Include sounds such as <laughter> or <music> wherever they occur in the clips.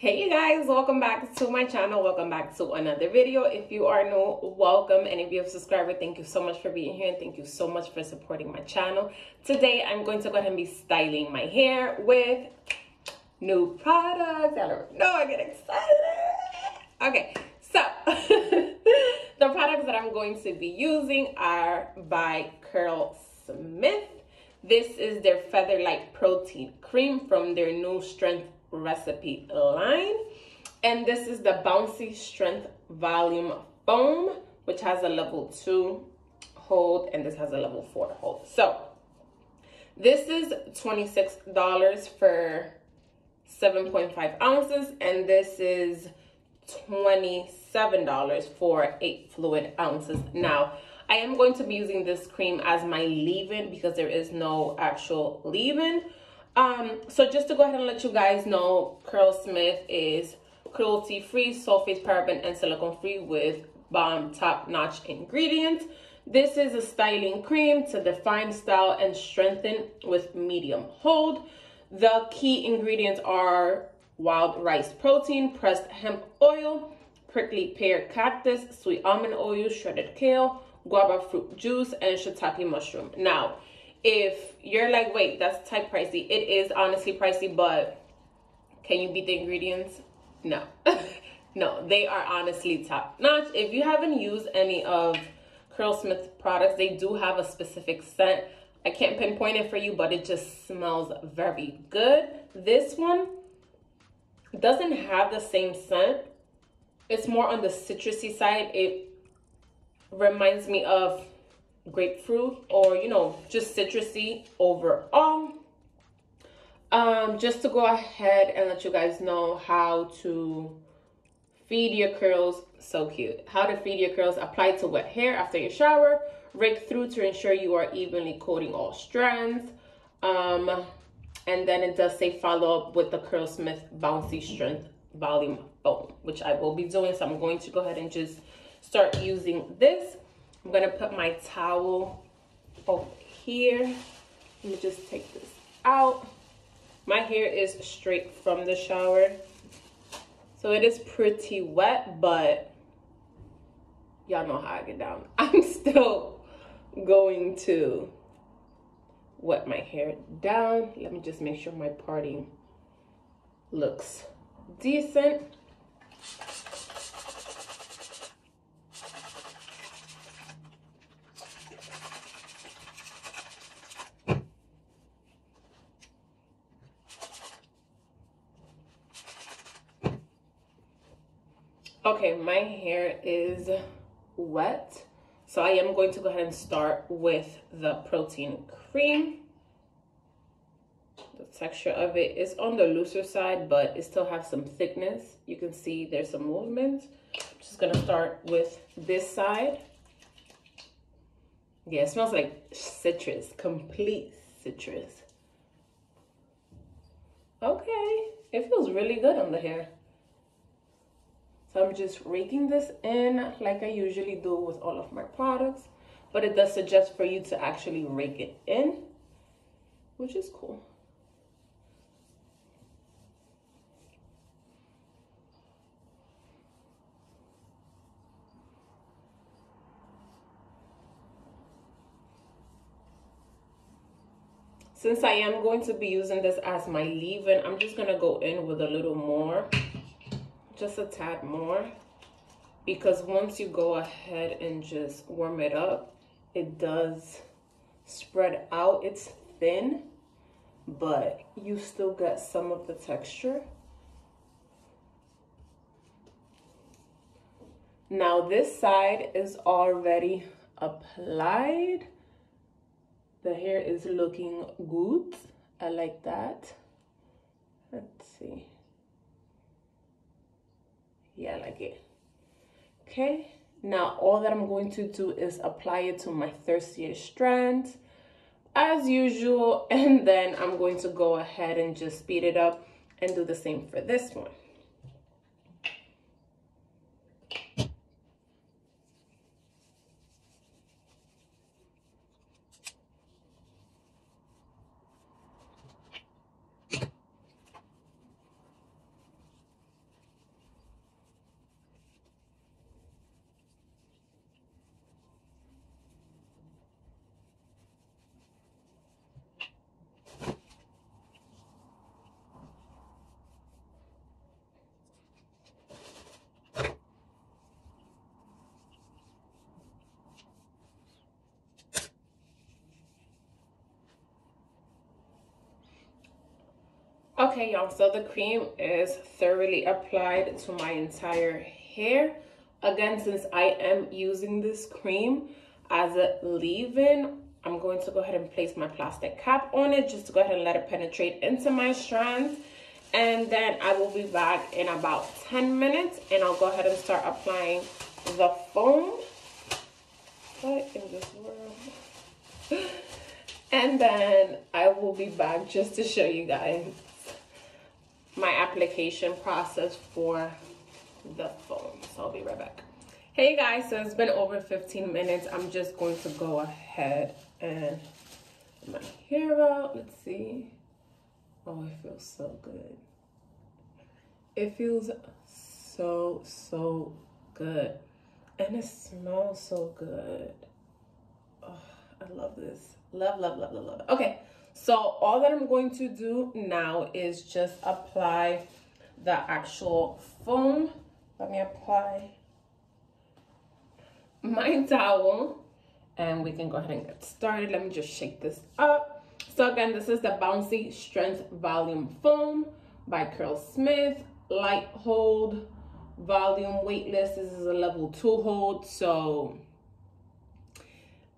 hey you guys. Welcome back to my channel. Welcome back to another video. If you are new welcome. And if you're a subscriber thank you so much for being here. And thank you so much for supporting my channel. Today i'm going to go ahead and be styling my hair with new products. I don't know. I get excited. Okay. So <laughs> the products that i'm going to be using are by curl smith. This is their feather light protein cream from their new strength recipe line. And this is the Bouncy Strength Volume Foam, which has a level two hold and this has a level four hold. So this is $26 for 7.5 ounces and this is $27 for eight fluid ounces. Now, I am going to be using this cream as my leave-in because there is no actual leave-in. Um, so just to go ahead and let you guys know, Curlsmith is cruelty-free, sulfate, paraben, and silicone-free with bomb top-notch ingredients. This is a styling cream to define style and strengthen with medium hold. The key ingredients are wild rice protein, pressed hemp oil, prickly pear cactus, sweet almond oil, shredded kale, guava fruit juice, and shiitake mushroom. Now, if you're like, wait, that's type pricey, it is honestly pricey, but can you beat the ingredients? No. <laughs> no, they are honestly top notch. If you haven't used any of Curlsmith products, they do have a specific scent. I can't pinpoint it for you, but it just smells very good. This one doesn't have the same scent. It's more on the citrusy side. It reminds me of grapefruit or you know just citrusy overall. Um just to go ahead and let you guys know how to feed your curls. So cute. How to feed your curls. Apply to wet hair after your shower. Rake through to ensure you are evenly coating all strands. Um and then it does say follow up with the curlsmith bouncy strength volume foam which i will be doing. So i'm going to go ahead and just start using this I'm gonna put my towel over here. Let me just take this out. My hair is straight from the shower. So it is pretty wet, but y'all know how I get down. <laughs> I'm still going to wet my hair down. Let me just make sure my parting looks decent. Okay, my hair is wet. So I am going to go ahead and start with the protein cream. The texture of it is on the looser side, but it still has some thickness. You can see there's some movement. I'm just gonna start with this side. Yeah, it smells like citrus, complete citrus. Okay, it feels really good on the hair. So I'm just raking this in like I usually do with all of my products. But it does suggest for you to actually rake it in, which is cool. Since I am going to be using this as my leave-in, I'm just going to go in with a little more just a tad more because once you go ahead and just warm it up it does spread out it's thin but you still get some of the texture. Now this side is already applied. The hair is looking good. I like that. Let's see yeah like it. Okay now all that i'm going to do is apply it to my thirstiest strand as usual <laughs> and then i'm going to go ahead and just speed it up and do the same for this one Okay, y'all, so the cream is thoroughly applied to my entire hair. Again, since I am using this cream as a leave-in, I'm going to go ahead and place my plastic cap on it just to go ahead and let it penetrate into my strands. And then I will be back in about 10 minutes and I'll go ahead and start applying the foam. What in this world? and then I will be back just to show you guys my application process for the phone. So I'll be right back. Hey guys, so it's been over 15 minutes. I'm just going to go ahead and my hair out. Let's see. Oh, it feels so good. It feels so, so good. And it smells so good. Oh, I love this. Love, love, love, love, love. Okay, so all that I'm going to do now is just apply the actual foam. Let me apply my towel and we can go ahead and get started. Let me just shake this up. So again, this is the Bouncy Strength Volume Foam by Curlsmith. Light hold, volume weightless. This is a level two hold. So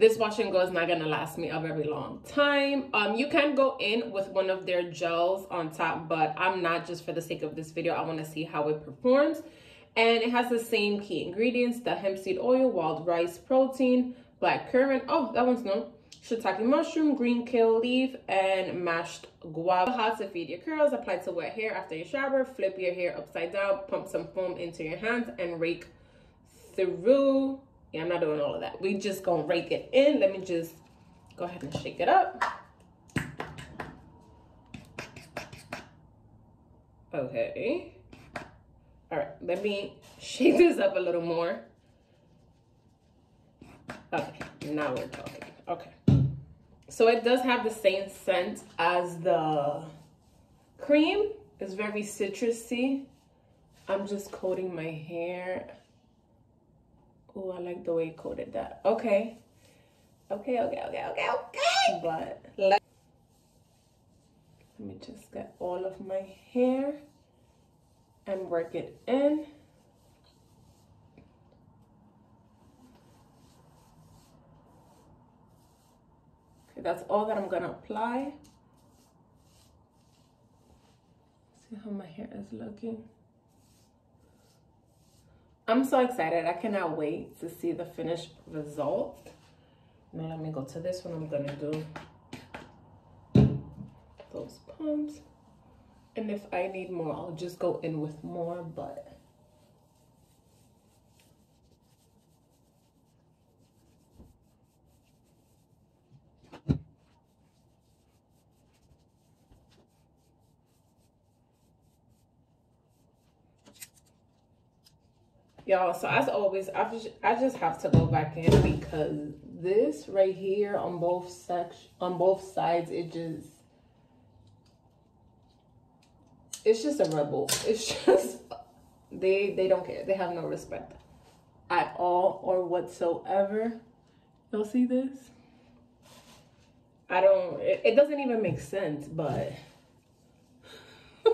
this wash and go is not gonna last me a very long time. Um, you can go in with one of their gels on top, but I'm not just for the sake of this video. I wanna see how it performs. And it has the same key ingredients, the hemp seed oil, wild rice protein, black currant. Oh, that one's no. Shiitake mushroom, green kale leaf, and mashed guava. How to feed your curls. Apply to wet hair after your shower. Flip your hair upside down. Pump some foam into your hands and rake through yeah, I'm not doing all of that. We just gonna rake it in. Let me just go ahead and shake it up. Okay. All right, let me shake this up a little more. Okay, now we're talking. Okay. So it does have the same scent as the cream. It's very citrusy. I'm just coating my hair Oh, I like the way you coated that. Okay. Okay, okay, okay, okay, okay. But let me just get all of my hair and work it in. Okay, that's all that I'm gonna apply. See how my hair is looking. I'm so excited. I cannot wait to see the finished result. Now let me go to this one. I'm going to do those pumps. And if I need more, I'll just go in with more, but y'all so as always i just i just have to go back in because this right here on both section on both sides it just it's just a rebel. It's <laughs> just they they don't care. They have no respect at all or whatsoever. You'll see this? I don't it, it doesn't even make sense but <laughs>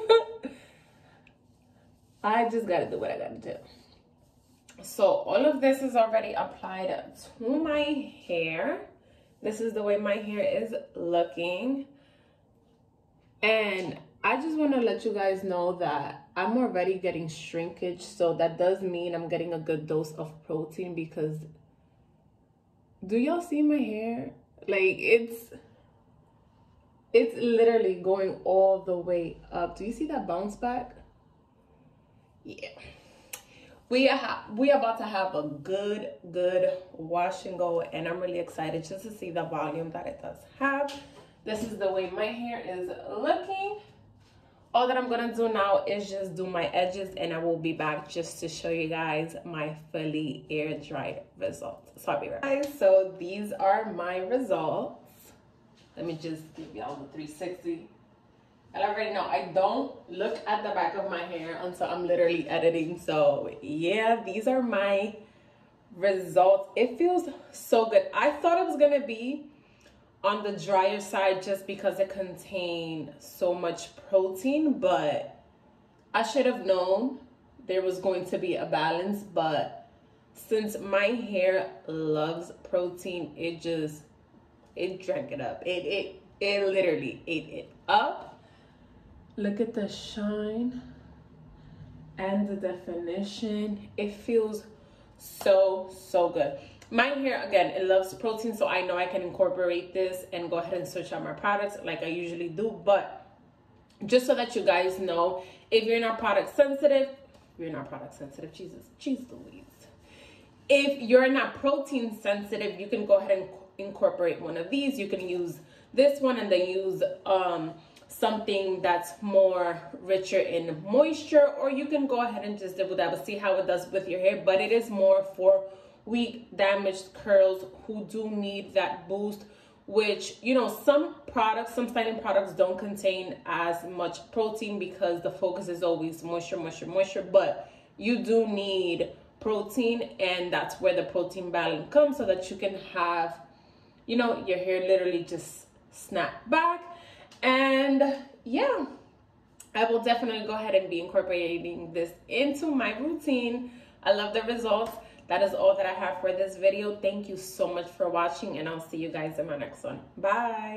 i just gotta do what i gotta do so all of this is already applied to my hair. This is the way my hair is looking. And i just want to let you guys know that i'm already getting shrinkage so that does mean i'm getting a good dose of protein because do y'all see my hair? Like it's it's literally going all the way up. Do you see that bounce back? Yeah we are we are about to have a good good wash and go and i'm really excited just to see the volume that it does have. This is the way my hair is looking. All that i'm gonna do now is just do my edges and i will be back just to show you guys my fully air dried results. So i'll be right so these are my results. Let me just give y'all the 360 and I already know I don't look at the back of my hair until I'm literally editing. So yeah, these are my results. It feels so good. I thought it was gonna be on the drier side just because it contained so much protein, but I should have known there was going to be a balance, but since my hair loves protein, it just it drank it up. It it it literally ate it up. Look at the shine and the definition. It feels so so good. My hair again it loves protein so i know i can incorporate this and go ahead and switch out my products like i usually do but just so that you guys know if you're not product sensitive you're not product sensitive. Jesus jeez louise if you're not protein sensitive you can go ahead and incorporate one of these. You can use this one and then use um something that's more richer in moisture or you can go ahead and just double that but see how it does with your hair. But it is more for weak damaged curls who do need that boost which you know some products some styling products don't contain as much protein because the focus is always moisture moisture moisture. But you do need protein and that's where the protein balance comes so that you can have you know your hair literally just snap back and yeah i will definitely go ahead and be incorporating this into my routine i love the results that is all that I have for this video. Thank you so much for watching and I'll see you guys in my next one. Bye.